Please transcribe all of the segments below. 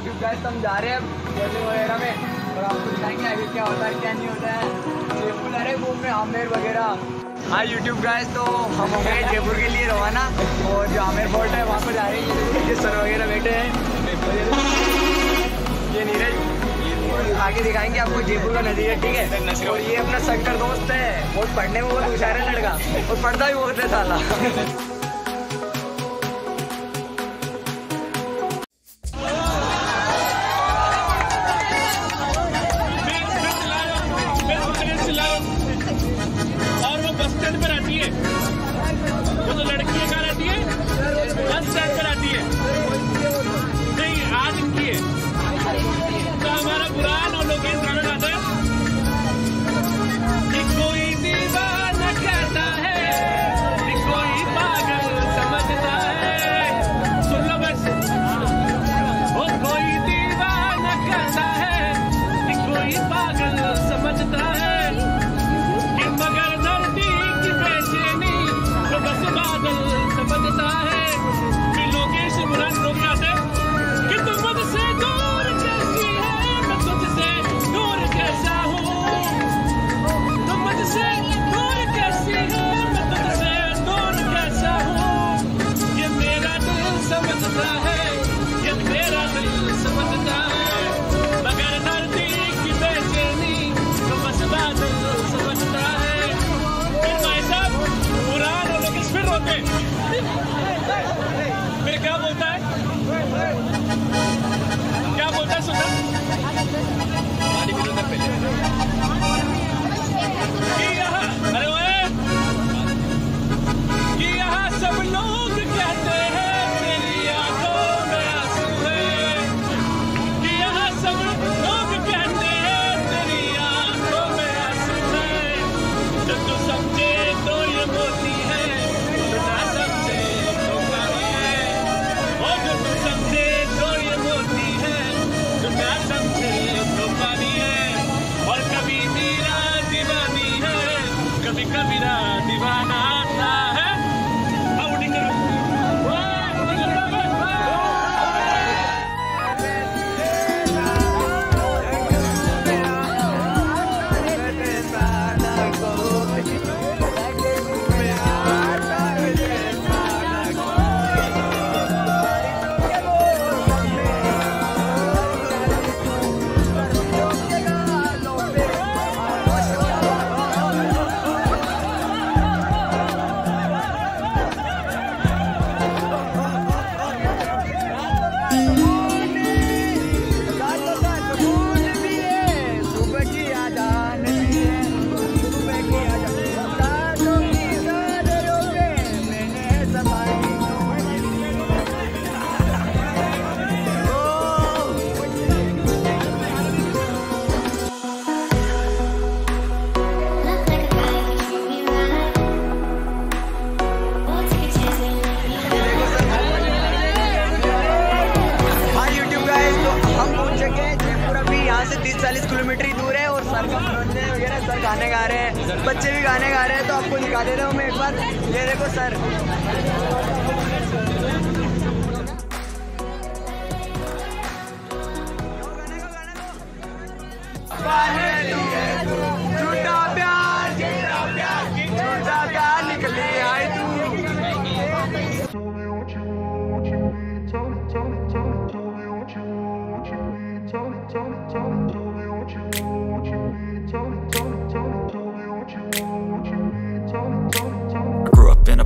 YouTube guys हम जा रहे हैं वगैरह में। और आपको दिखाएँगे आगे क्या होता है, क्या नहीं होता है। जयपुर रहे हैं घूमने, आमेर वगैरह। हाँ यूट्यूब गाइस तो हम हो गए जयपुर के लिए रवाना। और जो आमेर फोर्ट है, वहाँ पर जा रहे हैं। ये सर वगैरह बैठे हैं। ये नीरज आगे दिखाएँगे आपको जयपुर का नदी है ठीक है? और ये अपना शंकर दोस्त है। बहुत पढ़ने में बहुत होशियार है लड़का। और पढ़ता भी बहुत है साला।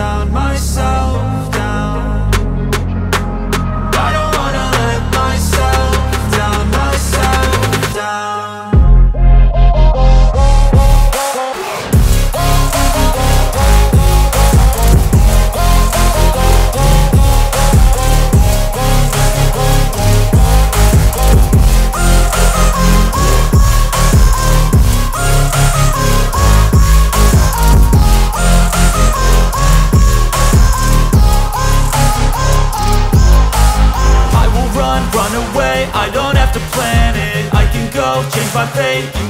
found myself. my day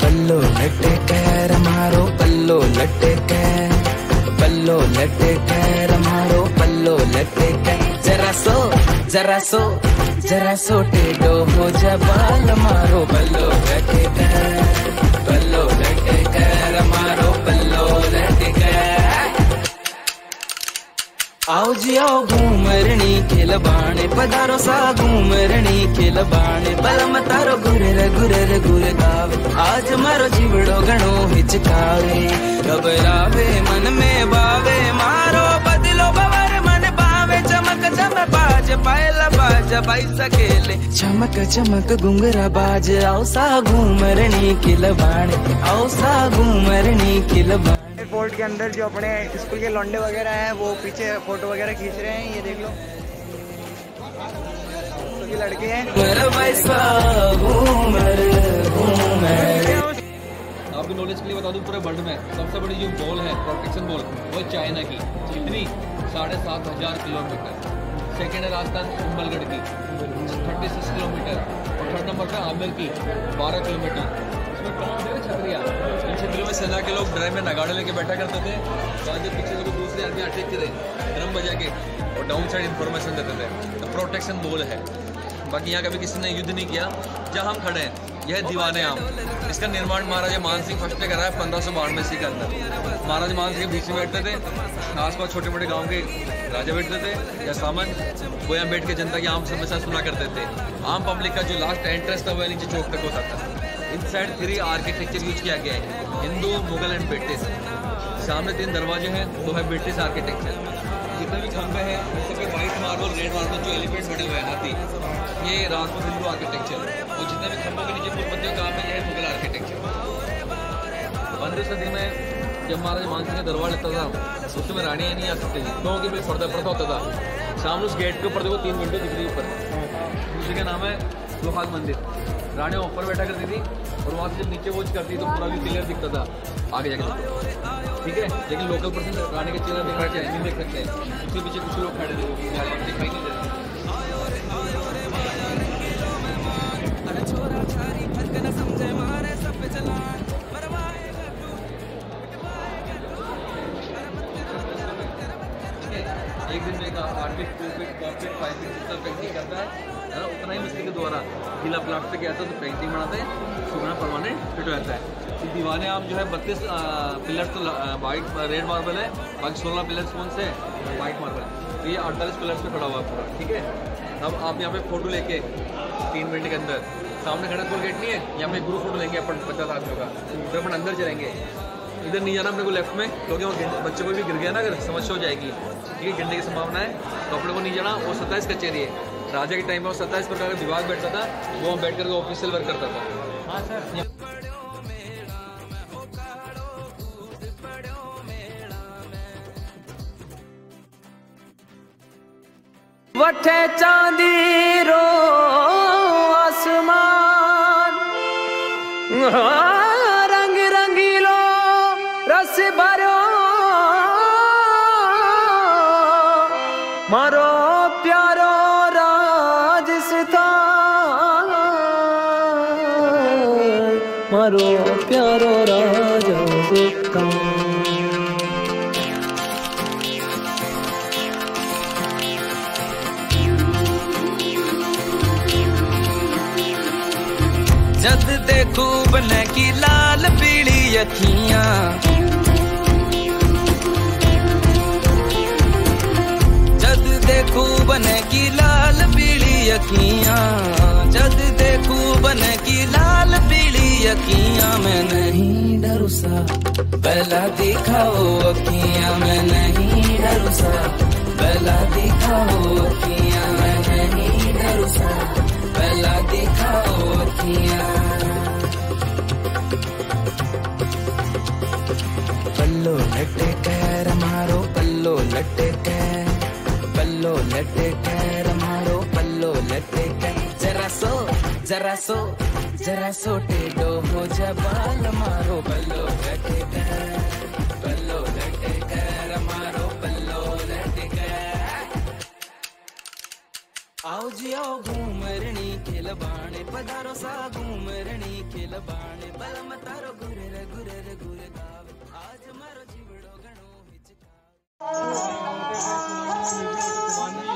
पल्लो लटे कैर मारो, पल्लो लटे कैर पल्लो लटे कैर मारो, पल्लो लटे कैर जरा सो जरा सो जरा सो टेडो हो जबाल मारो, पल्लो लटे कैर आओ जी आओ घूमरणी खेल बाणे, पधारो सा घूमरणी खेल बाणे, बलम तारो गुरर गुरर गुर गावे। आज मारो जीवड़ो घणो हिचकावे। घबरावे मन में बावे। मारो बदलो बवर, मन बावे। चमक चम बाज, पायल, बाज, बाई सकेले। चमक चमक घुंगरा बाज। आओ सा घूमरणी खिल बाणे। आओ सा घूमरणी खिल के अंदर जो अपने स्कूल के लौंडे वगैरह हैं, वो पीछे फ़ोटो वगैरह खींच रहे हैं, ये देख लो। ये लड़के हैं। आपकी नॉलेज के लिए बता दूँ पूरे वर्ल्ड में सबसे बड़ी जो बॉल है प्रोटेक्शन बॉल वो चाइना की कितनी साढ़े सात हज़ार किलोमीटर सेकेंड है राजस्थान कुंभलगढ़ की थर्टी सिक्स किलोमीटर, और थर्ड नंबर पे आमिर की, बारह किलोमीटर। के लोग ड्राइव में नगाड़े लेके बैठा करते थे। बाद में पीछे से दूसरे आदमी अटैक थे ड्रम बजा के। और डाउन साइड इन्फॉर्मेशन देते थे। तो प्रोटेक्शन बॉल है। बाकी यहाँ कभी किसी ने युद्ध नहीं किया। जहाँ हम खड़े हैं, यह दीवाने आम। इसका निर्माण महाराजा मान सिंह फ़र्स्ट ने करा है, पंद्रह सौ बानवे ईस्वी के अंदर महाराजा मान सिंह बीच में बैठते थे। आसपास छोटे मोटे गाँव के राजा बैठते थे या सामन। वो यहाँ बैठ के जनता की आम समस्या सुना करते थे। आम पब्लिक का जो लास्ट एंट्रेंस था, वह नीचे चौक तक होता था। इन साइड थ्री आर्किटेक्चर यूज़ किया गया है। हिंदू, मुगल एंड ब्रिटिश सामने तीन दरवाजे हैं वो है ब्रिटिश आर्किटेक्चर जितने भी खंभे हैं सब व्हाइट मार्बल रेड मार्बल जो एलिमेंट्स बने हुए हैं, हाथी। ये राजपूत हिंदू आर्किटेक्चर और जितने भी खंभों के नीचे फुटपत्तियों का है ये है मुगल आर्किटेक्चर पंद्रह सदी में जब महाराजा मानसिंह का दरबार लेता था उस समय रानियाँ नहीं आ सकती थी। क्योंकि भाई पर्दा प्रथा होता था। सामने उस गेट के ऊपर देखो, तीन विंडो दिख रही ऊपर। उसी का नाम है लोहाग मंदिर। रानियाँ ऊपर बैठा करती थी और वहाँ से जब नीचे वॉच करती तो पूरा भी क्लियर दिखता था। आगे जाके ठीक है? लेकिन लोकल पर्सन रानी का चेहरा दिख रहा है नहीं देख सकते। हैं उसके पीछे कुछ लोग खड़े दिखाई नहीं देते। एक दिन में artist two feet four feet five feet करता है। है ना? उतना ही मिस्त्री के द्वारा गीला प्लास्टर के आता तो पेंटिंग बनाते हैं। सुखना परमानेंट फिट जाता है। ये दीवाने आम जो है बत्तीस पिलर तो वाइट रेड मार्बल है, बाकी सोलह पिलर्स कौन से वाइट मार्बल है। तो ये अड़तालीस पिलर्स पे खड़ा हुआ है पूरा, ठीक है? अब आप यहाँ पे फ़ोटो लेके, तीन मिनट के अंदर। सामने खड़ा कोई गेट नहीं है, यहाँ पे ग्रुप फ़ोटो लेंगे अपन, पचास आदमियों का। फिर अपन अंदर चलेंगे। इधर नहीं जाना अपने को लेफ़्ट में, क्योंकि गिर- बच्चे को भी गिर गया ना, अगर समस्या हो जाएगी। ठीक है, गिरने की संभावना है। तो अपने को नहीं जाना, वो सत्ताईस कचेरी है। राजा के टाइम में सत्ताईस प्रकार का विभाग बैठता था वो हम बैठ करके ऑफिशियल वर्क करता था। वठे चांदी रो देखू बने की लाल पीली अखियाँ। जद देखू बने की लाल पीली अखियाँ, जद देखू बने की लाल पीली अखियाँ, मैं नहीं डरू सा। पहला दिखाओ अखियाँ, मैं नहीं डरू सा। पहला दिखाओ अखियाँ, मैं नहीं डरूसा पहला दिखाओ अखियाँ। लटे कैर मारो, पल्लो लटे कैर पल्लो लटे कैर मारो, पल्लो लटे कैर जरा सो जरा सो जरा सो टेडो हो जबाल मारो, पल्लो लटे कैर पल्लो लटे कैर मारो, पल्लो लटे कैर आओ जी, आओ घूमरणी, खेल बाणे, पधारो सा घूमरणी, खेल बाणे बल मतारो 많이